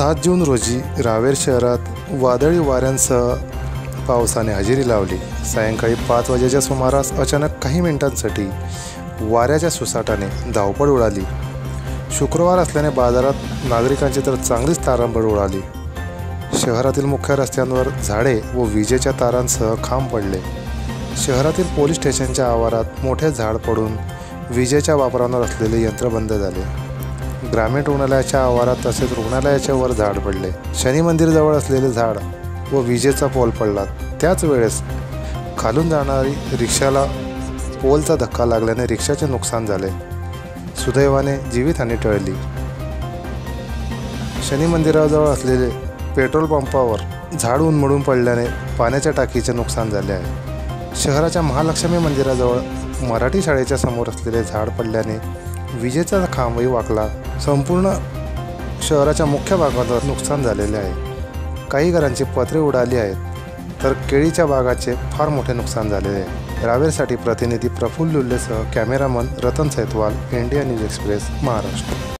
सात जून रोजी रावेर शहरात वादळी वाऱ्यांसह पावसाने हजेरी लावली. सायंकाळी पाच वाजेच्या सुमारास अचानक काही मिनिटांसाठी वाऱ्याच्या सुसाटाने धावपळ उडाली. शुक्रवार असल्याने बाजारात नागरिकांची तर चांगलीच तारांबळ उडाली. शहरातील मुख्य रस्त्यांवर झाडे व विजेच्या तारांसह खांब पडले. शहरातील पोलीस स्टेशनच्या आवारात मोठे झाड पडून विजेच्या वापरावर असलेले यंत्र बंद झाले. ग्रामीण रुग्णालयाच्या आवारात तसेच रुग्णालयाच्या वर झाड पडले. शनी मंदिरजवळ असलेले झाड व विजेचा पोल पडला. त्याच वेळेस खालून जाणारी रिक्षाला पोलचा धक्का लागल्याने रिक्षाचे नुकसान झाले. सुदैवाने जीवितहानी टळली. शनी मंदिराजवळ असलेले पेट्रोल पंपावर झाड उन्मळून पडल्याने पाण्याच्या टाकीचे नुकसान झाले आहे. शहराच्या महालक्ष्मी मंदिराजवळ मराठी शाळेच्या समोर असलेले झाड पडल्याने विजेचा खांबही वाकला. संपूर्ण शहराच्या मुख्य भागात नुकसान झालेले आहे. काही घरांची पत्रे उडाली आहेत तर केळीच्या बागाचे फार मोठे नुकसान झालेले आहे. रावेरसाठी प्रतिनिधी Praful लुल्लेसह cameraman Ratan Saitwal India News Express Maharashtra.